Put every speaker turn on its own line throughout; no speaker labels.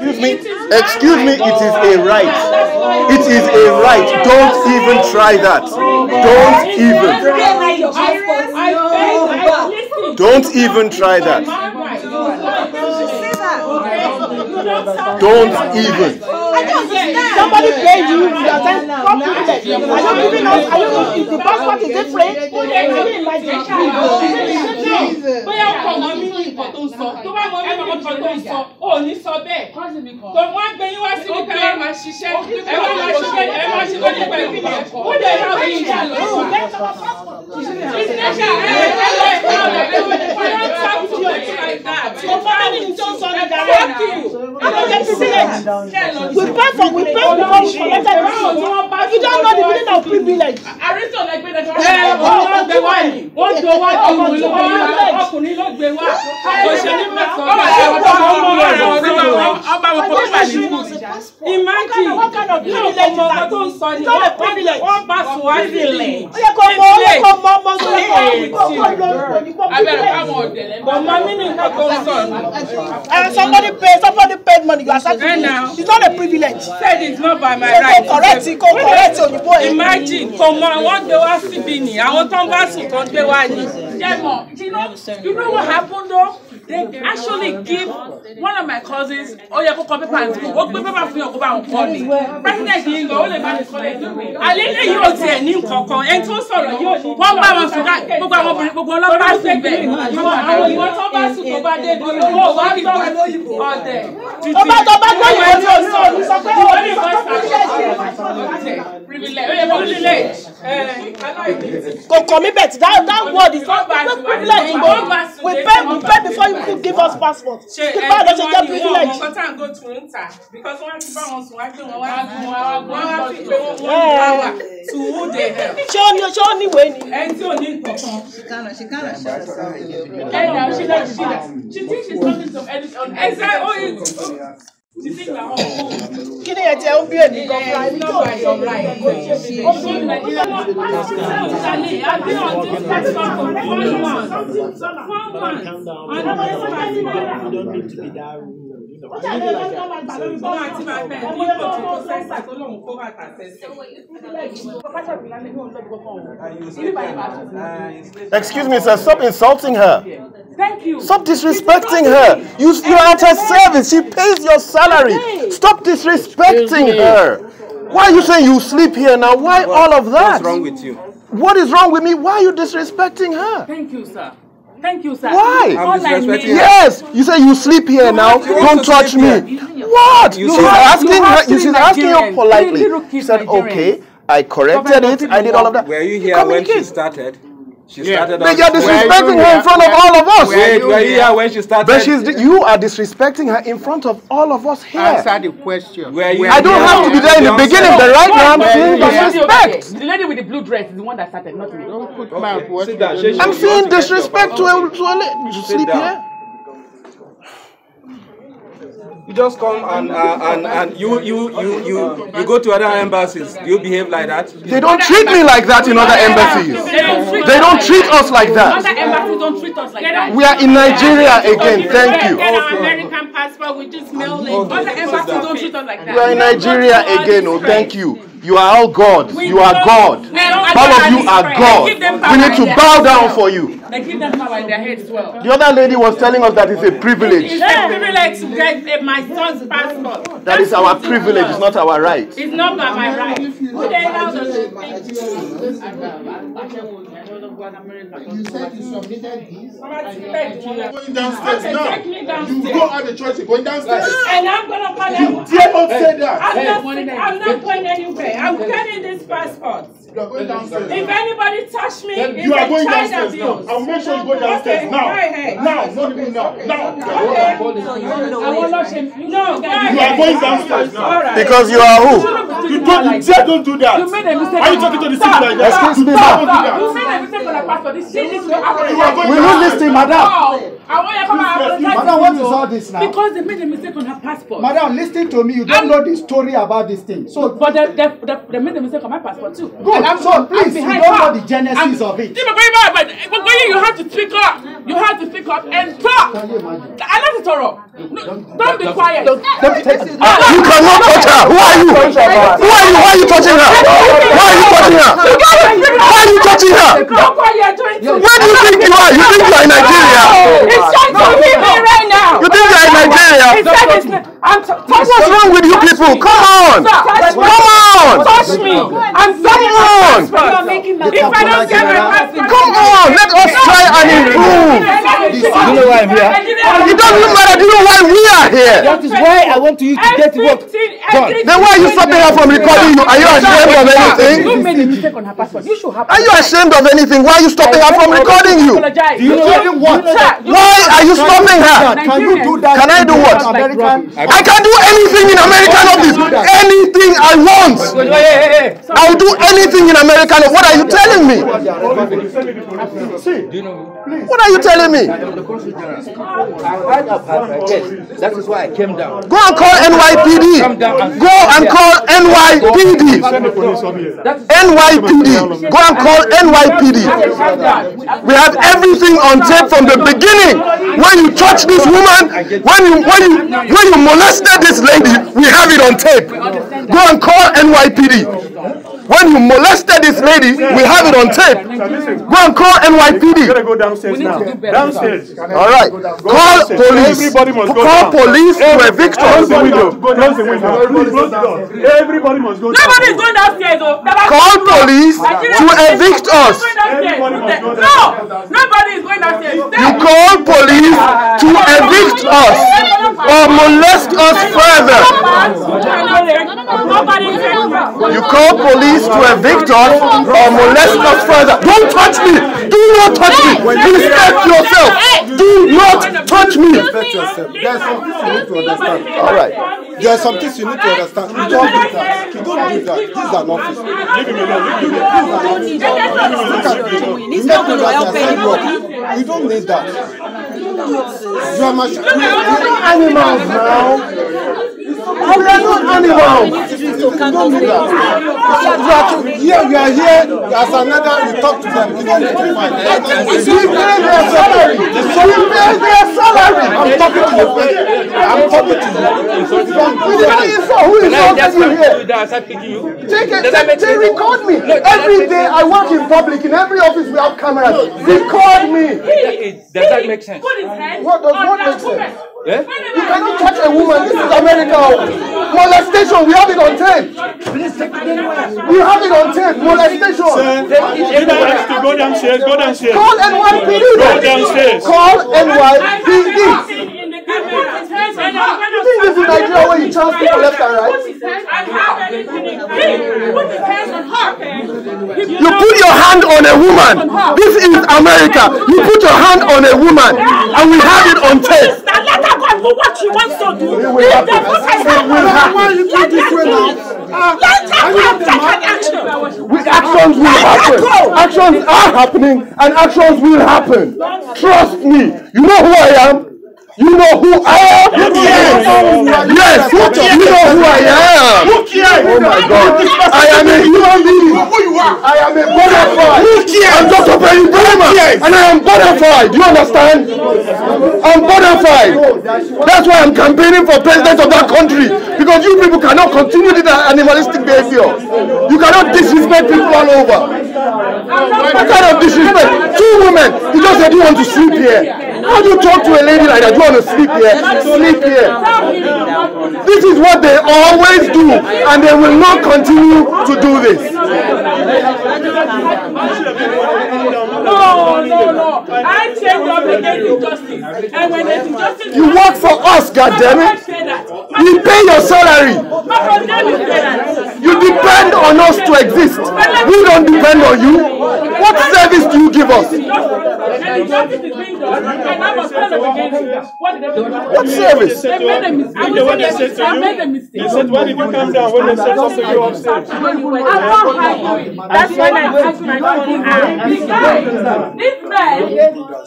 Excuse me, excuse me, it is a right. It is a right. Don't even try that. Don't even. Don't even try that. Don't even.
Somebody paid you, you are you giving us, are you, if the passport is you imagine?
bóyá ọkọ̀ mọ́ nínú nǹkan tó ń sọ tó bá mọ́ nínú nǹkan tó ń sọ ò ní sọ bẹ́ẹ̀ tó wọ́n á gbé yín wá síbi ká ẹ máa ṣiṣẹ́ ẹ máa ṣiṣẹ́ ẹ máa lórí pẹ̀lú ìyẹn ó lè rà bí ìjà lọ
We pay for we pay before we collect. You don't know the meaning of privilege.
I Àrísọ̀ like kan. Dẹ́gbẹ́. ẹ wọ́n lọ gbé wá ní wọ́n jọ wá ju ìwé lọ́wọ́ ọkùnrin ló gbé wá. kò ṣe ní mẹ́sàn-án. ọba àwọn ọmọ ọmọ rẹ̀ ọba àwọn ọmọ wà ní ìlú. imagine
what kind of
ní
privilege is
ọmọ ọmọ
that?
tó ń sọ ni
It's not a privilege.
wọ́n bá sùn wá sílẹ̀.
ó yẹ kó mọ, ó yẹ kó mọ ọmọ sórí kó kó lo òyìnbó
abẹ́rẹ́
privilege.
káwọn ọ̀dẹ̀lẹ̀ kò mọ nínú nǹkan tó ń sọ ni.
And somebody pay, somebody paid money, you accept
Eh,
it.
now.
It's not a privilege. So
said it's not by my
go
right.
correct it, go correct òyìnbó ẹ̀.
imagine kò mọ àwọn gbé wá síbi ni àwọn tó ń bá tó ń gbé wá ni. jẹ́mọ̀ you know you know what happen though they actually give one of my cousins ó yẹ kó kọ pépà ní school ó gbé pépà fún yàn kó bá wọn kọ́ ni president yìí lọ ó lè bá mi kọ́ lẹ̀ alẹ́ lè yóò tiẹ̀ ní nǹkan kan ẹni tó sọ̀rọ̀ yóò ní wọ́n bá wọn sùn gbogbo àwọn obìnrin gbogbo ọlọ́pàá sùn bẹ́ẹ̀ àwọn ìwọ tó bá sùn tó bá dé ibi owó wá bí tọ́ ọ̀dẹ̀.
Bá tó bá gbọ́ ìwé tí o sọ, ní sọ pé o ní sọ
privilege.
Kò kàn mí bẹ̀ tí that that word is not a privilege. We pay we pay before you could give us passport.
ṣe
Kí báwo ló ṣe jẹ́
ẹni wọn ni wọn
privilege?
ọmọ tá à ń go through ń tà because wọn ti bá wọn sùn wá gbé wọn wá gún wọn wá gún wọn wá fi pé wọn wọn ní power to who they help.
Ṣé ó ní ṣé ó ní ìwé ni?
ẹni tí ò ní nǹkan kan.
She cannot, she cannot show herself.
And now she like she like she thinks she's talking to edit on exactly oh you she think na oh
Kí ni ẹ̀ tí ẹ ń bí èmi gan fúnra
it's
ẹni
not
tó
by your right. ó fi nàìjíríà wọn wọn ti sẹ òṣàlẹ àbí ọdún pẹtrol for four months four months and nobody start to
You don't need to be that rude. You know.
Ọmọ àti bàbá ẹ̀ ní kò tí kò sẹ́sà tó lòun kó bàtà sẹ́sẹ̀.
Excuse me, sir. Stop insulting her.
Thank you.
Stop disrespecting her. You, you are at her service. She pays your salary. Stop disrespecting her. Why are you saying you sleep here now? Why all of that?
What's wrong with you?
What is wrong with me? Why are you disrespecting her?
Thank you, sir. Thank you, sir.
Why?
I'm
I
disrespecting
need-
Yes, you say you sleep here now.
you want
Don't
to
touch
sleep
me. What?
You
She's
have-
asking
you
her.
three
She's asking you politely. She said,
Nigerians.
"Okay, I corrected
Government
it. I did all of that."
Were you here when she started? She
Yeah.
started
But
on
you're
the-
disrespecting her in front of all of us.
Wait, were you here when she started?
But she's you are disrespecting her in front of all of us here.
Answer the question.
Were you
I don't
here
have to be there in the beginning, but right now I'm seeing
Yeah.
disrespect.
The lady with the blue dress is the one that started, not me.
Don't put my
Okay,
what
sit
you
down.
don't
She-
know.
I'm
You
seeing
want to get
disrespect to
your-
a to a lady. You sleep here.
You just come and uh, and and you you you you you go to other embassies. Do you behave like that?
They don't treat me like that in other embassies. They don't treat us like
Other
that.
embassies don't treat us like that.
We are in Nigeria again. Thank you.
Get our American passport, we just mail it. Other embassies don't treat us like that.
We are in Nigeria again. Oh, thank you. You are all gods.
We
You are God. All of you are
They
God. We need to bow down
well.
for you.
They give them power in their heads well.
The other lady was telling us that it's a privilege.
It's a privilege to get my son's passport.
That is our privilege. It's not our right.
It's not my right. Who the hell does it
You said you submitted this.
think?
Going downstairs now.
take me
You
downstairs.
go out the choice. You're going downstairs.
And I'm gonna call them.
Dare not say that.
I'm not, I'm not going anywhere. I'm getting this passport.
You are going downstairs.
If anybody touch me,
Then
it's
you are
a
going
child
downstairs now.
abuse.
I'll make sure you go downstairs
Okay,
now.
go ahead.
Now, not even now. Now.
Okay.
So you want to know
I will not shame you. No,
You are going downstairs now.
All right.
Because you are who?
You don't, you dare don't do that.
You made a mistake.
Are you talking to the city like that?
Excuse me, ma'am.
You
that.
made a mistake on the passport. This shit is
You are going
Will listen, madam?
Àwọn yẹn kọ́ máa apologize
Madam, what is all this now?
Because they made a mistake on her passport.
Madam, listen to me. You don't know the story about this thing. So,
But they, they, they, they made a mistake on my passport too.
Good.
And I'm,
So,
I'm
please, you
behind
don't
her.
know the genesis of it.
But going back, but but going, you have to speak up. You have to speak up and talk.
can you imagine?
I like to talk. No, don't be quiet.
You cannot touch her. Who are you? Who are you? Why are you touching her? Why are you touching her? Why are you touching her?
Don't quiet. Don't
Where do you think you are? You think you are in Nigeria?
It's trying to hit me right now.
You think you are in Nigeria?
He said it's not- I'm
What's wrong with you people? Come on! Come on!
Touch me. I'm
Come on!
If I don't get my passport,
Come on! Let us try and improve.
You know why I'm here?
It doesn't matter. Do you know why we are here?
That is why I want you to get work done.
Then why are you stopping her from recording you? Are you ashamed of anything?
You made a mistake on her passport. You should have.
Are you ashamed of anything? Why are you stopping her from recording you?
Do you know what?
Why are you stopping her?
Can you do that?
Can I do what?
American?
I can do anything in American office. Anything I want. I will do anything in American. What are you telling me? See, What are you telling me?
That is why I came down.
Go and call NYPD. Go and call NYPD. NYPD. Go and call NYPD. We have everything on tape from the beginning. When you touch this woman, when you when you when you molested this lady, we have it on tape. Go and call NYPD. Let's go. When you molested this lady, we have it on tape. Go and call NYPD.
We're go downstairs now. Downstairs.
All right. Call police.
Everybody must go
Call
down.
police to evict
Close the
us.
window. Close the window. Close the door. Everybody must go down.
Nobody is going downstairs. Oh.
Call police to evict us.
No, nobody is going downstairs.
You call police to evict us or molest us further.
Nobody is going
You call police to evict us or molest us further. Don't touch me. Do not touch me. Respect yourself. Do not touch me.
Respect yourself. There's some things you need to understand.
All right.
There are some things you need to understand. You don't do that. You don't do that. This is an office.
Leave him alone. Leave him alone.
Look at you. You make people that they are work. You don't need that. You are machine.
Animals now. We are not animals.
Here you are here as another. You talk to them. You don't need to fight.
We pay their salary. We pay their salary.
I'm talking to you. I'm talking to you.
Who is who is talking here? Take it, take, they record me. Every day I work in public. In every office we have cameras. Record me.
Does that make sense?
Put his hand
What does what
that
make sense?
Eh?
You cannot touch a woman. This is America. Molestation. We have it on tape. We have it on tape. Molestation.
Everybody has to go downstairs. Go downstairs.
Call NYPD.
Go downstairs.
Call NYPD.
In his hands are up.
You think this is Nigeria where you chance people left and right?
Put his hands on her. Put his hands on her.
You put your hand on a woman. This is America. You put your hand on a woman, and we have it on tape.
Now let her go and do what she wants to do.
will
If
happen.
they put her
It
hand her.
Why you do
let
this
her
way now? Ah,
Let her go take an action.
We, actions will happen. Actions are happening, and actions will happen. Trust me. You know who I am. You know who I am. Yes. Yes. You know who I am. Oh my God. I am a human being. Who you are? I am a bona fide. I'm. Perry Brimah, and I am bona fide. Do you understand? I'm bona fide. That's why I'm campaigning for president of that country because you people cannot continue this animalistic behavior. You cannot disrespect people all over. What kind of disrespect? Two women. You just said you want to sleep here. How do you talk to a lady like that? You want to sleep here? Sleep here. This is what they always do, and they will not continue to do this.
No, no, no. I stand up against injustice. And when there's injustice,
You work for us, goddammit.
say that.
We pay your salary.
My husband will say that.
You depend on us to exist. We don't depend on you. What service do you give us?
What
service?
They made a mistake.
They
made a mistake.
They said, why did you come down when they said something you upstairs?
I'm not hiding. That's when I asked my phone. This guy, this man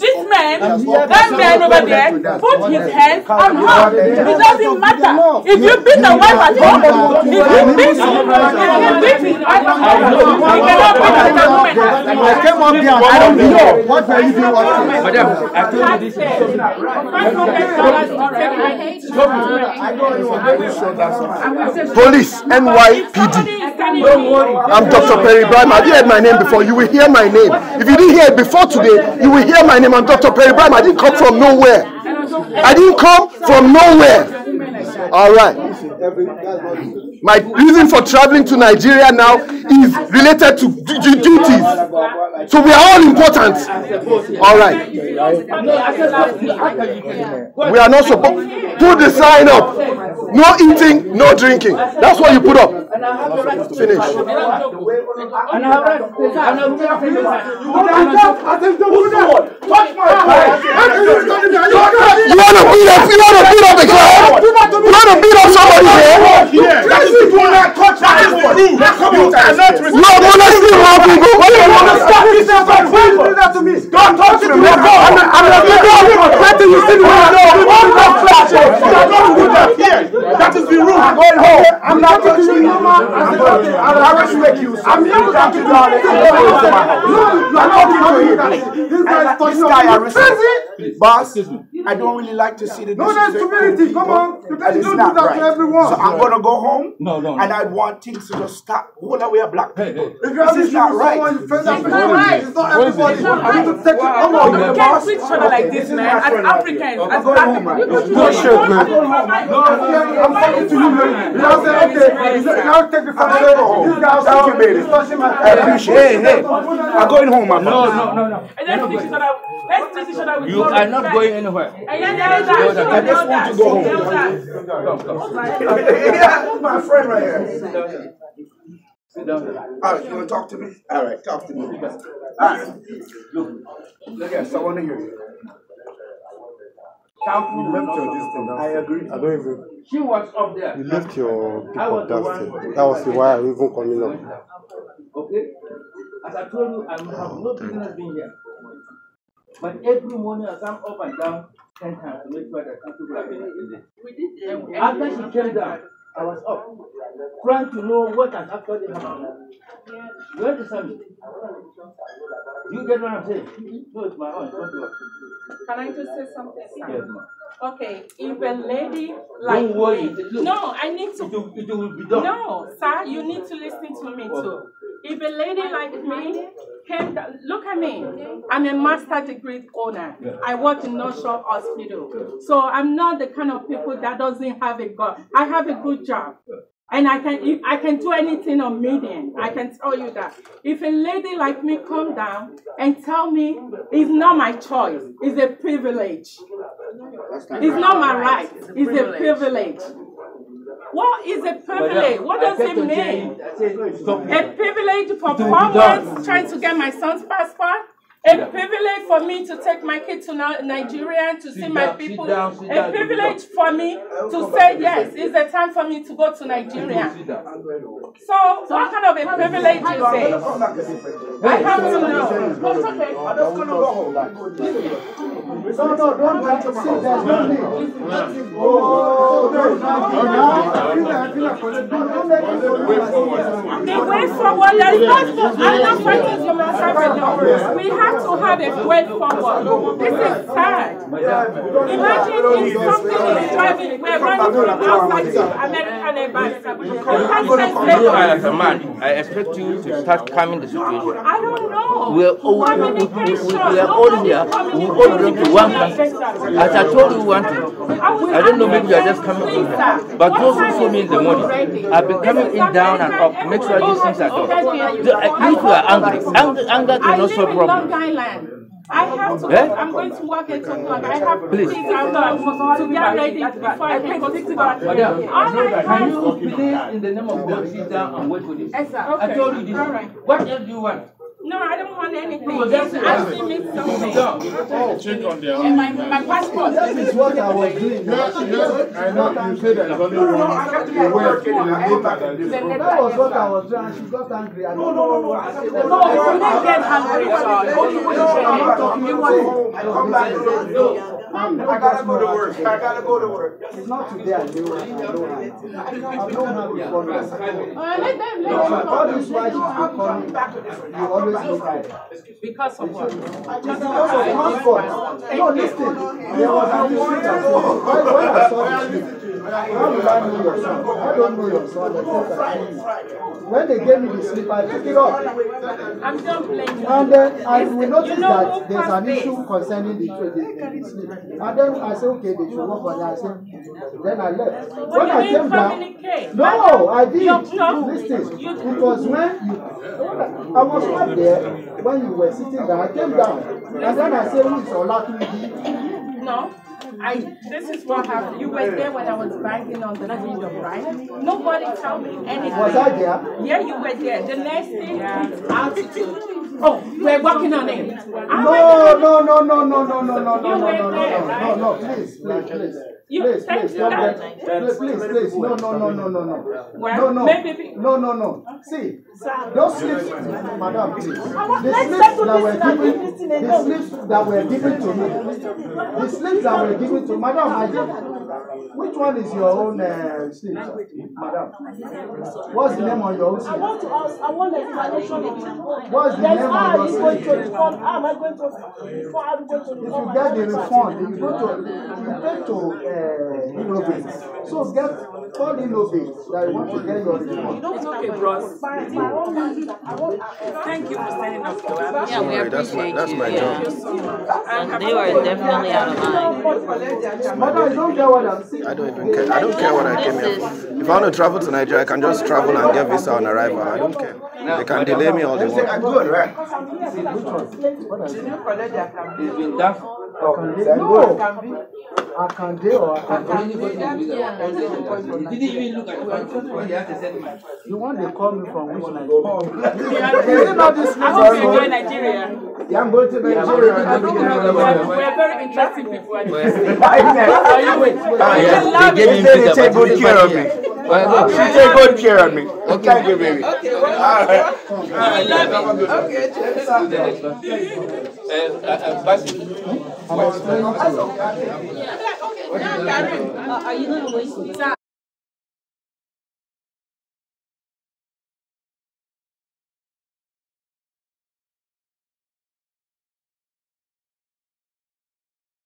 this man, that man over there, put his hands on her. It doesn't matter. If you beat the wife at home, if you beat, if you beat his wife at home, you cannot beat the woman.
I came up here and I don't know what were you doing up there?
Madam, I told you this.
Police, NYPD. I'm Dr. Perry Brimah. Have you heard my name before? You will hear my name. If you didn't hear it before today, you will hear my name. I'm Dr. Perry Brimah. I didn't come from nowhere. I didn't come from nowhere. All right. My reason for traveling to Nigeria now is related to du- du- duties. So we are all important. All right. We are not supposed put the sign up. No eating, no drinking. That's what you put up. Finish. You want to beat up? You want to beat up the crowd? You want to beat up somebody here? You are molesting wrong people. What do you want to stop?
Don't talk to me. I'm not. I'm not. Nothing you see me. Don't go flash it. Don't do that here. That is the rule. I'm going home. I'm not going to you. I'm going to. I respect you. I'm here to talk to you. I'm going to my house. You are talking to him. This guy is talking
This guy I
to
respect.
you.
Boss, I don't really like to see the
No, that's
disrespect.
stupidity. Come on. You can't
It's
don't do that
right.
to everyone.
So I'm gonna go home.
No, no,
And I want things to just stop. Hold away, black people.
If you have
This
issue
is not
with
right.
someone, you face that
It's
person.
not right.
It's not everybody.
It's not
You need to
right.
take it. Come on.
We can't treat each other like this, man. As Africans, as black people, you could
No shit, man. I'm talking to you, man. You now say, okay, you now take the first step. This guy
Thank you, baby.
This person might-
I appreciate it. Hey, hey. I'm going home, my
No, no, no, no.
And let's treat each other. Let's treat each other with
You are not going anywhere.
And yeah, there is that.
I just want to go home. Yeah, my friend right here. All right, you want to talk to me? All right, talk to me. All right. Look, look at, so I want to hear you.
Left your distance.
I agree.
I don't even.
She was up there.
You left your people
the
that was the why I even coming up.
Okay? As I told you, I have no business being here. But every morning I come up and down ten times to make sure that some people are being after she came down, I was up, trying to know what has actually happened. You understand me? You get what I'm saying? No, it's my own.
Can I just say something?
Yes, ma'am.
Okay, if a lady like
Don't worry.
me,
Look,
no, I need
It
to.
will, it will be done.
No, sir, you need to listen to me too. If a lady like me came, down, look at me. I'm a master degree owner. I work in North Shore Hospital, so I'm not the kind of people that doesn't have a good. I have a good job. And I can I can do anything on median. I can tell you that. If a lady like me come down and tell me it's not my choice, it's a privilege. It's not my right. It's a privilege. What is a privilege? What does it mean?
I said, stop
A privilege for four months trying to get my son's passport? A privilege for me to take my kid to Ni- Nigeria to see my people. A privilege for me to say yes, it's the time for me to go to Nigeria. So what kind of a privilege is it? I have to know. Oh, it's okay.
I'm just going to go home.
No, no, don't try to say there's no need. Oh, there's nothing. I feel like- I feel like- don't make it so much.
The way forward, there is not, I'm not fighting for We have to have a way forward. This is sad. Imagine if something is driving, we're running from outside to American embassy. You can't
as a man, I expect you to start calming the situation.
I don't know.
We are all, we, we, we, are all here. We all belong to one country. As I told you one thing, I don't know, maybe you are just coming in here. But those who saw me in the morning, I've been coming in down and up make sure these things are done. You are angry, anger, anger
I
cannot
live
solve
in Long
problems.
Island. I have to.
Eh?
I'm going to work at two o'clock. I have
Please.
things I'm done to get ready before I can go to work.
Madam,
All I
can you please, in the name of God, sit down and wait for this?
Yes, sir.
I told you this.
All right.
What else do you want?
No, I don't want anything.
No, that's it.
asking me something.
Check on their
And my, my passport.
That is what I was doing.
Yes, yes, I know you say there's only one way in the data that is
That was what I was doing, and she got angry. I know what I said.
No, you didn't get angry.
I'm not talking
You
to
want-.
I come back.
I'm
I gotta go to work. I gotta go to work.
It's not today I knew it. I know her. I've known her before now.
Let them
So
know.
all this while she's been calling, you always look at her.
Because of what?
Because of passport. No, listen. There was an issue that when, when I saw the slip, how will I don't know your son. When they gave me the slip, I took it off.
I'm done playing.
And then I
You know
that there's an
this?
issue concerning the, the, the slip. And then I said, okay, they should work on it. I said, then I left. When I
didn't
came down, no, I did.
You- no.
Listen, it was when you, I was not there when you were sitting down. I came down. And then I said, who is Olatunji?
No. I, this is what happened. You were there when I was banging on the window, right? Nobody told me anything.
Was I there?
Yeah, you were there. The next thing, altitude. Oh, we're working on it.
No, no, no, no, no, no, no, no, no,
You
no, no, no, no, no, please, please, please.
You-
Please, please, don't
That-
get, please, please, please, no, no, no, no, no, no.
Well,
No, no,
maybe-
no, no, no. See, those slips, madam, please. The slips that were given, the slips that were given to me, the slips that were given to, madam, I did. Which one is your own uh, slip, madam? What's the name on your own
I want to ask, I want explanation.
What's the
Then
name
how
on
are you
your
going to
slip?
reform? How am I going to reform? How am going to
If you get the refund, if you go to, you pay to uh, Innovate. So get, call Innovate that you want to get your refund.
It's okay, bros.
My, my own man, I want,
Thank you for sending us to us.
Yeah, we appreciate
that's
you.
my
yeah. And they were definitely out of line.
Madam, you don't get what I'm saying.
I don't even care. I don't care what I came here for. If I want to travel to Nigeria, I can just travel and get visa on arrival. I don't care. They can delay me all they
Say I'm
want.
good, right?
It's been
Oh, Akande. No. Akande or
Akande. Did you even look at what You
want to call me from which Nigeria? Is it not this
I hope you enjoy Nigeria.
Yeah, I'm going to Nigeria.
We're very interesting people.
I know
it. They gave
me
a
good care of me. She take good care of me. Okay. Thank you, baby. All right.
I love it. Okay,
cheers. uh, uh, uh, yeah, okay.
Are you going to waste